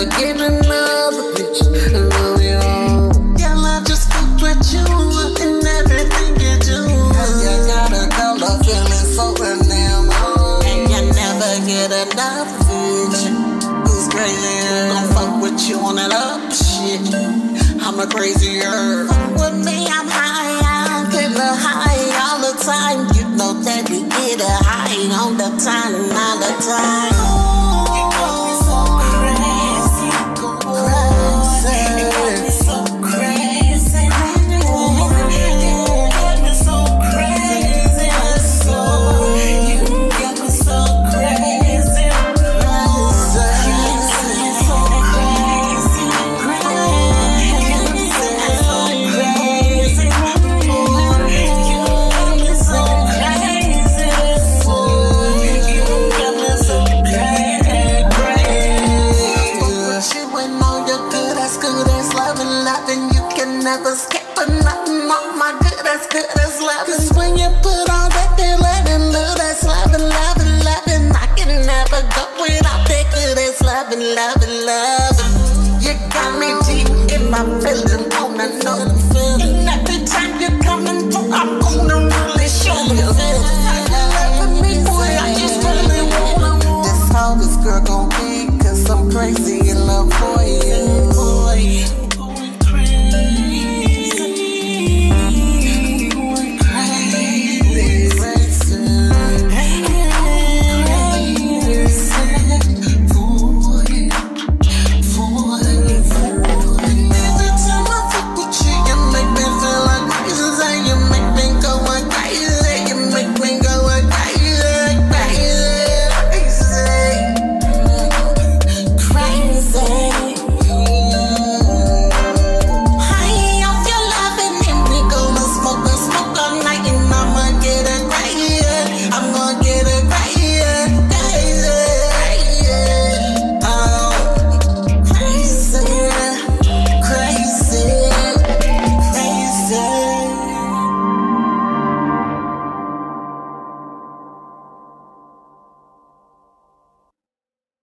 Another. Girl, I just you and everything you do. Got a feeling so. And never get enough, crazy. Don't fuck with you on that shit. I'm a crazier. Fuck with me, I'm high. I all the time. You know that we get high all the time, all the time. know you're good as good as love and loving. You can never skip for nothing. Not my good as good as love. Cause when you put on that good loving, love that's love and love and love and I can never go without that good as love and love and love. You got me deep in my feeling, on I know I'm. And every time you're coming through, I'm gonna really show you. This how this girl gon' be, cause I'm crazy in love for